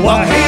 Wow.